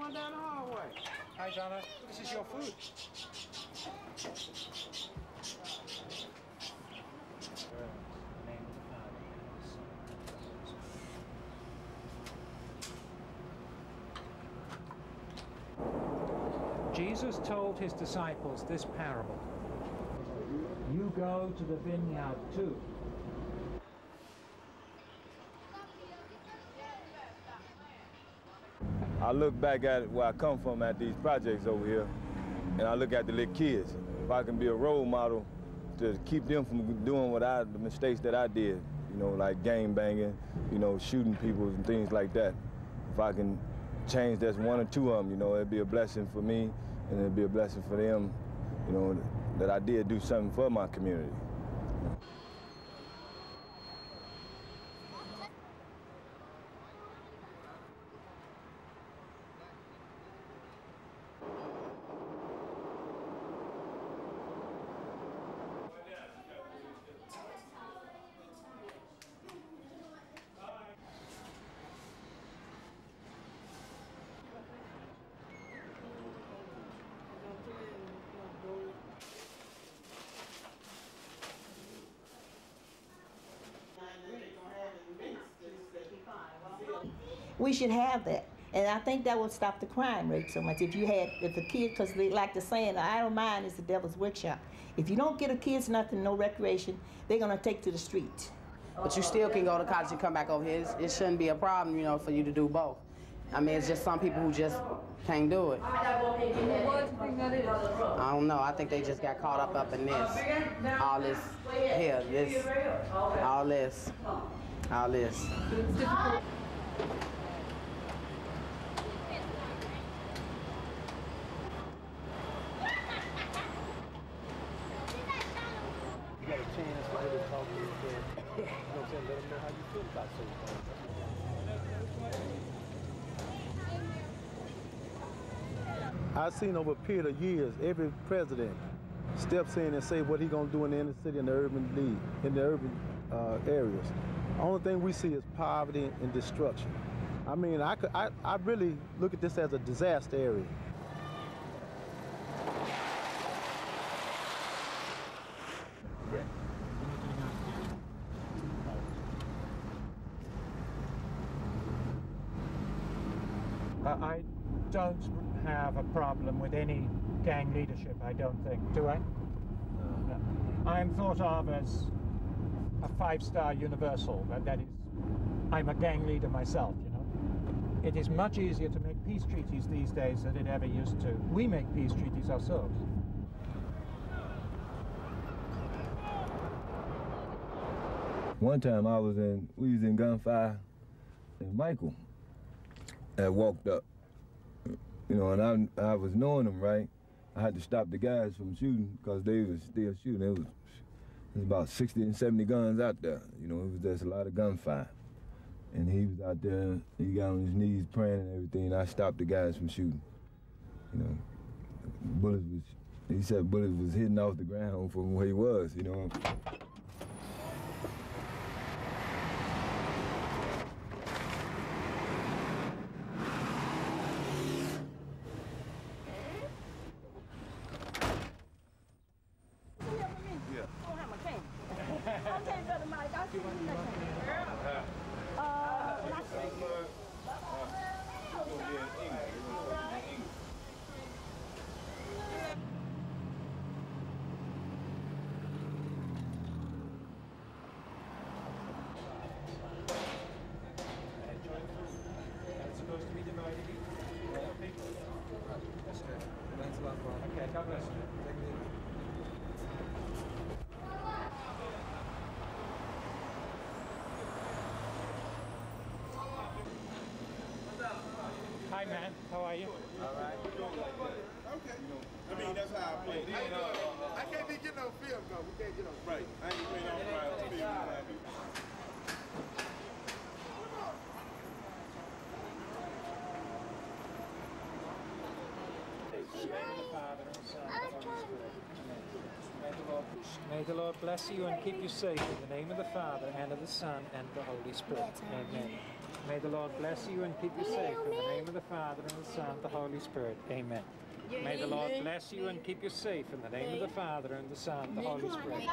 on down the hallway. Hi, Donna. This is your food. Jesus told his disciples this parable. You go to the vineyard too. I look back at where I come from at these projects over here, and I look at the little kids. If I can be a role model to keep them from doing what I, the mistakes that I did, you know, like gang banging, you know, shooting people and things like that. If I can change that's one or two of them, you know, it'd be a blessing for me, and it'd be a blessing for them, you know, that I did do something for my community. We should have that. And I think that would stop the crime rate so much. If you had, if the kid, because they like the saying, the idle mind is the devil's workshop. If you don't get a kids nothing, no recreation, they're gonna take to the streets. But you still can go to college and come back over here. It shouldn't be a problem, you know, for you to do both. I mean, it's just some people who just can't do it. I don't know. I think they just got caught up up in this. All this here, this, all this, all this. You got a chance for her to talk to you, I've seen over a period of years, every president steps in and say what he gonna do in the inner city and the urban league, in the urban uh, areas. Only thing we see is poverty and destruction. I mean, I, could, I, I really look at this as a disaster area. Uh, I don't have a problem with any gang leadership, I don't think. Do I? No. I am thought of as a five-star universal. That, that is, I'm a gang leader myself, you know. It is much easier to make peace treaties these days than it ever used to. We make peace treaties ourselves. One time I was in, we was in gunfire, and Michael had walked up, you know, and I, I was knowing him, right? I had to stop the guys from shooting because they was still shooting. It was, it was about 60 and 70 guns out there. You know, it was just a lot of gunfire. And he was out there, he got on his knees praying and everything, and I stopped the guys from shooting. You know, bullets was, he said bullets was hitting off the ground from where he was, you know. Okay, man. How are you? All right. Okay. I mean, that's how I play. I can't be getting no film, though. We can't get no Right. I ain't playing on private film. May the Lord bless you and keep you safe in the name of the Father and of the Son and the Holy Spirit. Amen. May the Lord bless you and keep you safe. In the name of the Father, and the Son, and the Holy Spirit. Amen. May the Lord bless you and keep you safe. In the name of the Father, and the Son, and the Holy Spirit.